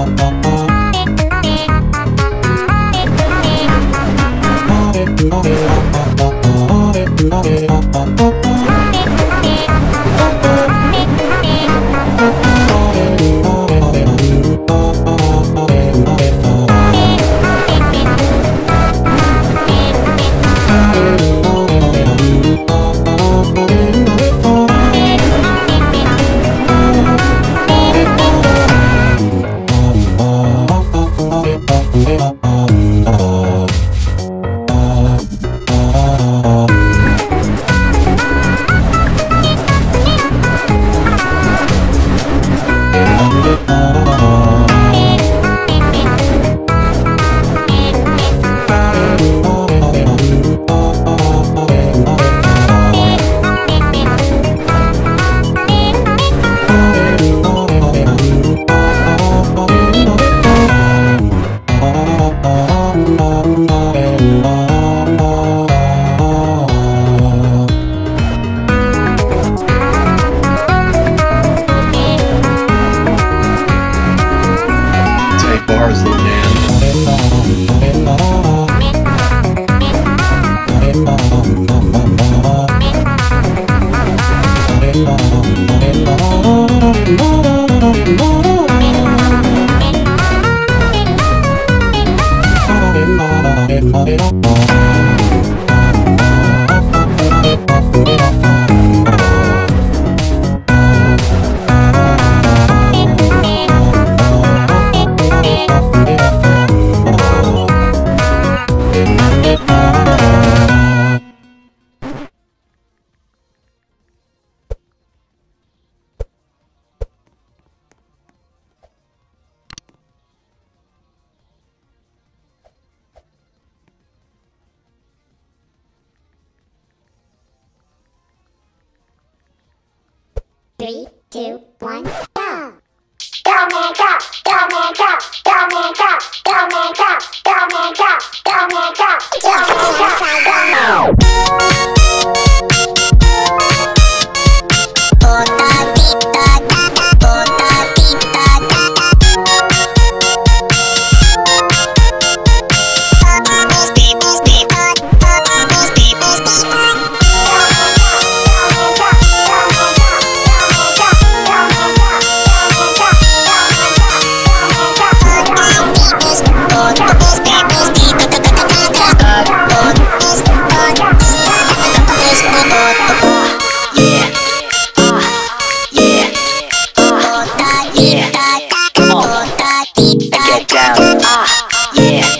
oh, oh, oh. on and on. Three, two, one. Ah, yeah.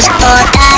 Just for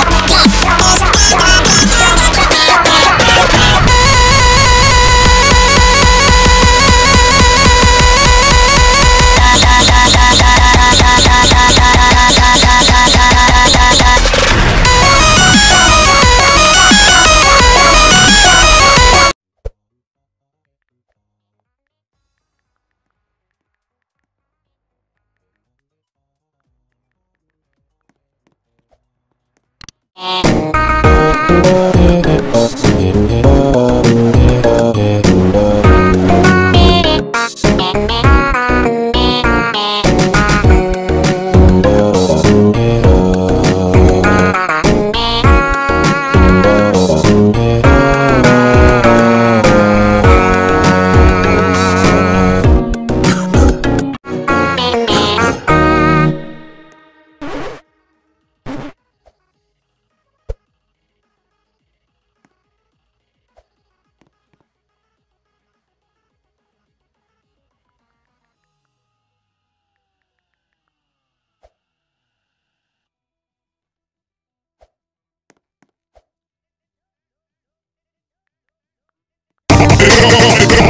Uh. Come on, come on.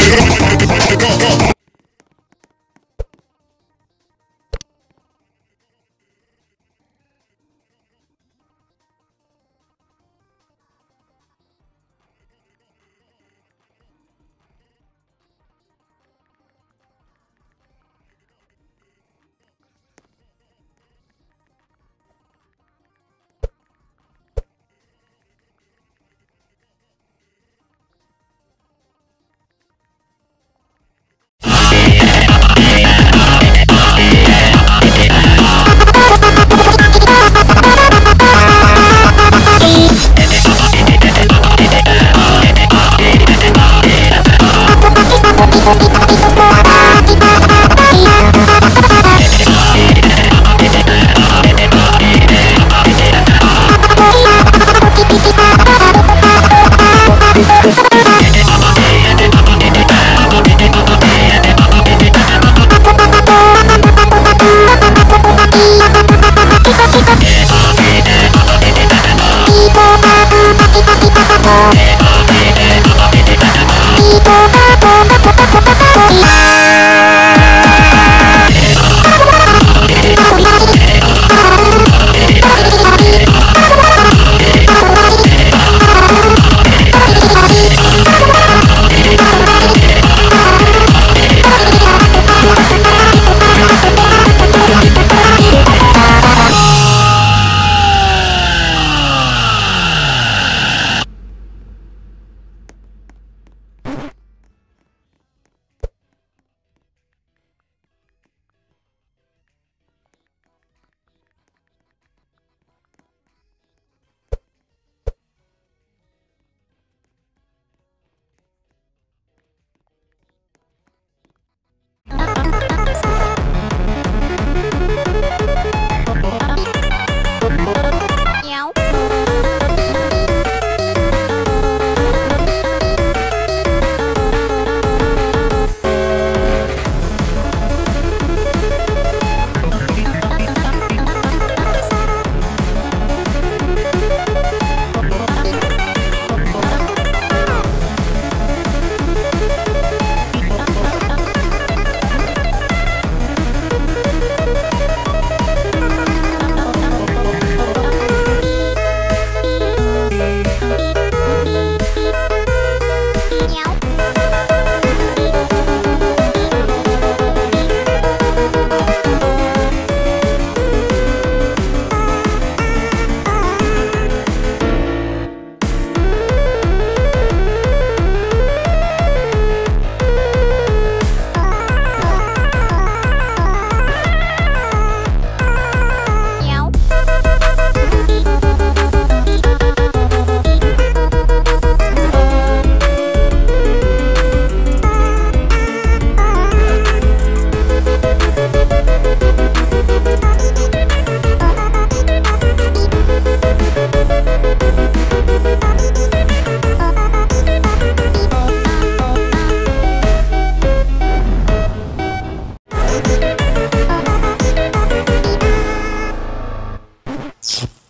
you